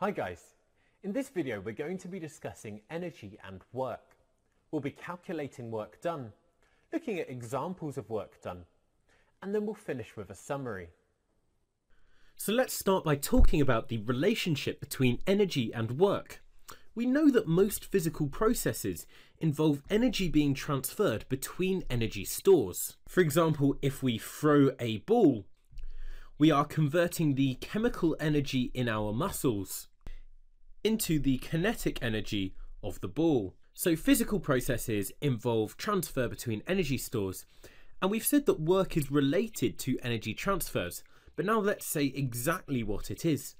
Hi guys, in this video we're going to be discussing energy and work. We'll be calculating work done, looking at examples of work done, and then we'll finish with a summary. So let's start by talking about the relationship between energy and work. We know that most physical processes involve energy being transferred between energy stores. For example, if we throw a ball, we are converting the chemical energy in our muscles into the kinetic energy of the ball. So physical processes involve transfer between energy stores, and we've said that work is related to energy transfers, but now let's say exactly what it is.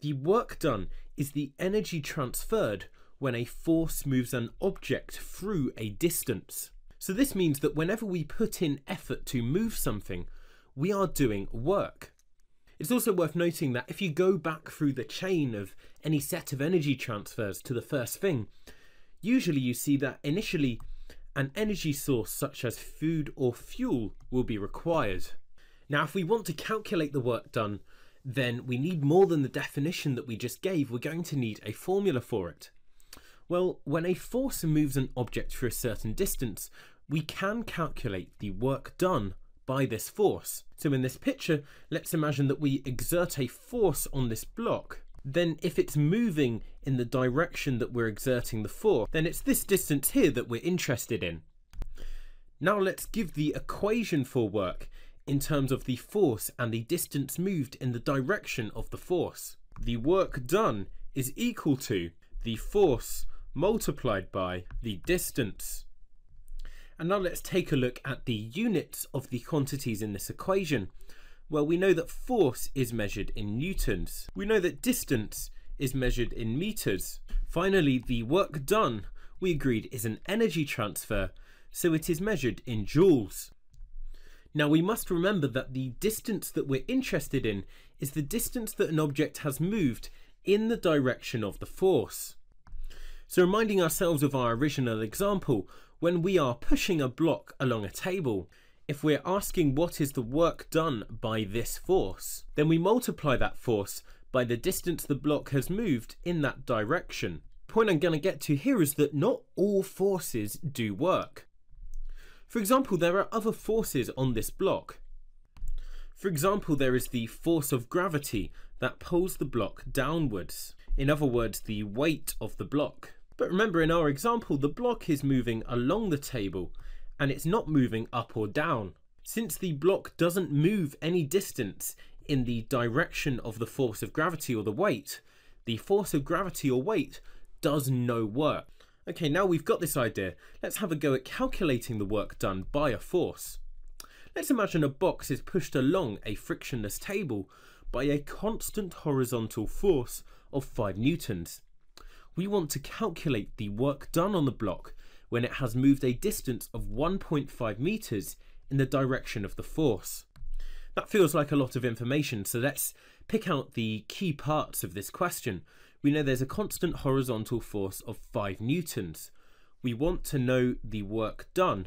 The work done is the energy transferred when a force moves an object through a distance. So this means that whenever we put in effort to move something, we are doing work. It's also worth noting that if you go back through the chain of any set of energy transfers to the first thing, usually you see that initially an energy source such as food or fuel will be required. Now, if we want to calculate the work done, then we need more than the definition that we just gave. We're going to need a formula for it. Well, when a force moves an object for a certain distance, we can calculate the work done by this force. So in this picture, let's imagine that we exert a force on this block. Then if it's moving in the direction that we're exerting the force, then it's this distance here that we're interested in. Now let's give the equation for work in terms of the force and the distance moved in the direction of the force. The work done is equal to the force multiplied by the distance. And now let's take a look at the units of the quantities in this equation. Well, we know that force is measured in newtons. We know that distance is measured in meters. Finally, the work done, we agreed, is an energy transfer, so it is measured in joules. Now we must remember that the distance that we're interested in is the distance that an object has moved in the direction of the force. So reminding ourselves of our original example, when we are pushing a block along a table, if we're asking what is the work done by this force, then we multiply that force by the distance the block has moved in that direction. Point I'm going to get to here is that not all forces do work. For example, there are other forces on this block. For example, there is the force of gravity that pulls the block downwards. In other words, the weight of the block. But remember, in our example, the block is moving along the table and it's not moving up or down. Since the block doesn't move any distance in the direction of the force of gravity or the weight, the force of gravity or weight does no work. Okay, now we've got this idea, let's have a go at calculating the work done by a force. Let's imagine a box is pushed along a frictionless table by a constant horizontal force of 5 newtons. We want to calculate the work done on the block when it has moved a distance of 1.5 meters in the direction of the force. That feels like a lot of information, so let's pick out the key parts of this question we know there's a constant horizontal force of 5 newtons. We want to know the work done,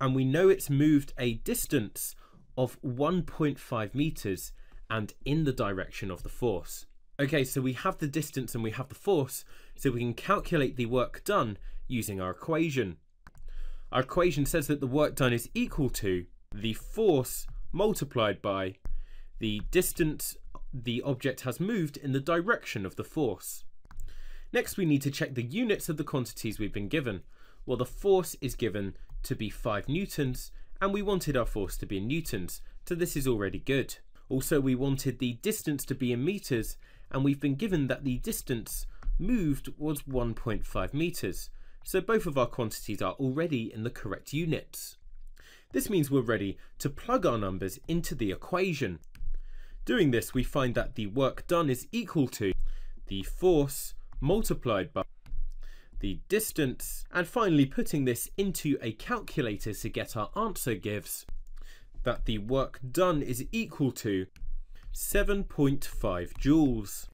and we know it's moved a distance of 1.5 meters and in the direction of the force. Okay, so we have the distance and we have the force, so we can calculate the work done using our equation. Our equation says that the work done is equal to the force multiplied by the distance the object has moved in the direction of the force. Next we need to check the units of the quantities we've been given. Well the force is given to be 5 newtons and we wanted our force to be in newtons, so this is already good. Also we wanted the distance to be in meters and we've been given that the distance moved was 1.5 meters, so both of our quantities are already in the correct units. This means we're ready to plug our numbers into the equation. Doing this, we find that the work done is equal to the force multiplied by the distance, and finally putting this into a calculator to get our answer gives that the work done is equal to 7.5 joules.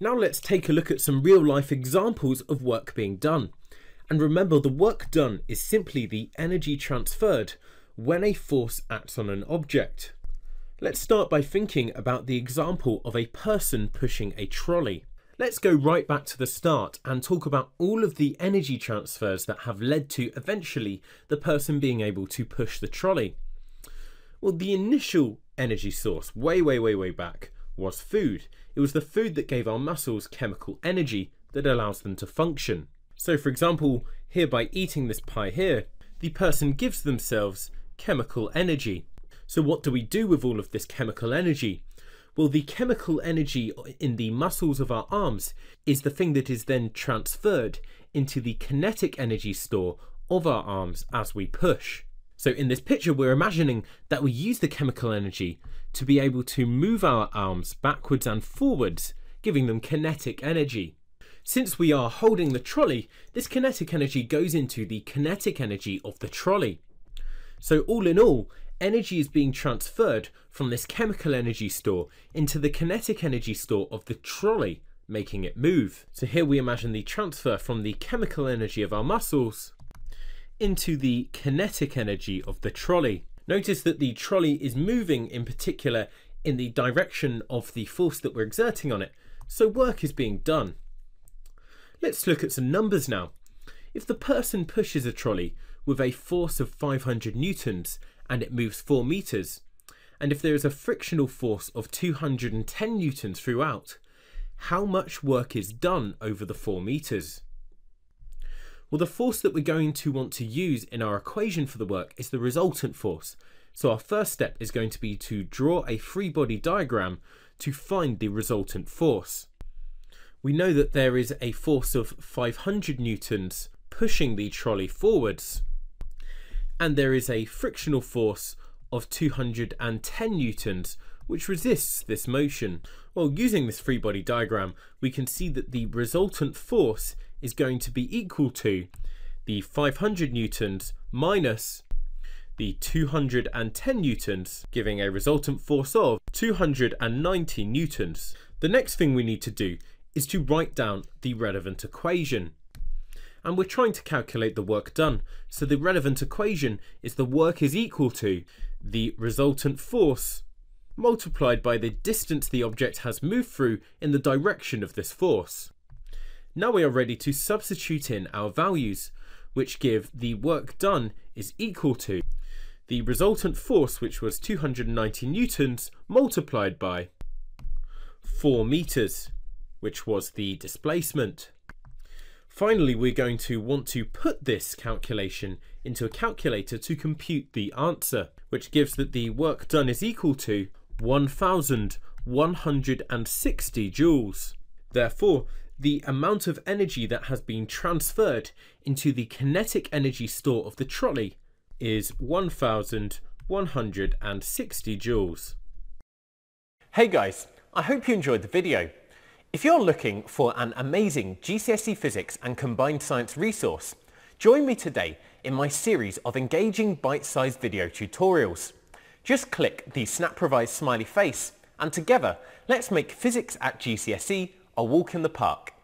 Now let's take a look at some real life examples of work being done. And remember the work done is simply the energy transferred when a force acts on an object. Let's start by thinking about the example of a person pushing a trolley. Let's go right back to the start and talk about all of the energy transfers that have led to eventually the person being able to push the trolley. Well, the initial energy source, way, way, way, way back, was food. It was the food that gave our muscles chemical energy that allows them to function. So, for example, here by eating this pie here, the person gives themselves chemical energy. So what do we do with all of this chemical energy? Well, the chemical energy in the muscles of our arms is the thing that is then transferred into the kinetic energy store of our arms as we push. So in this picture, we're imagining that we use the chemical energy to be able to move our arms backwards and forwards, giving them kinetic energy. Since we are holding the trolley, this kinetic energy goes into the kinetic energy of the trolley. So all in all, energy is being transferred from this chemical energy store into the kinetic energy store of the trolley, making it move. So here we imagine the transfer from the chemical energy of our muscles into the kinetic energy of the trolley. Notice that the trolley is moving in particular in the direction of the force that we're exerting on it, so work is being done. Let's look at some numbers now. If the person pushes a trolley with a force of 500 newtons and it moves 4 meters, and if there is a frictional force of 210 newtons throughout, how much work is done over the 4 meters? Well, the force that we're going to want to use in our equation for the work is the resultant force. So our first step is going to be to draw a free body diagram to find the resultant force. We know that there is a force of 500 newtons pushing the trolley forwards and there is a frictional force of 210 newtons which resists this motion. Well, using this free body diagram, we can see that the resultant force is going to be equal to the 500 newtons minus the 210 newtons, giving a resultant force of 290 newtons. The next thing we need to do is to write down the relevant equation and we're trying to calculate the work done. So the relevant equation is the work is equal to the resultant force multiplied by the distance the object has moved through in the direction of this force. Now we are ready to substitute in our values, which give the work done is equal to the resultant force, which was 290 newtons, multiplied by 4 meters, which was the displacement. Finally, we're going to want to put this calculation into a calculator to compute the answer, which gives that the work done is equal to 1160 joules. Therefore, the amount of energy that has been transferred into the kinetic energy store of the trolley is 1160 joules. Hey guys, I hope you enjoyed the video. If you're looking for an amazing GCSE Physics and Combined Science resource, join me today in my series of engaging bite-sized video tutorials. Just click the SnapRevise smiley face and together let's make physics at GCSE a walk in the park.